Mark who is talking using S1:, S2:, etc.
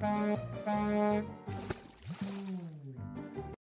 S1: Bye.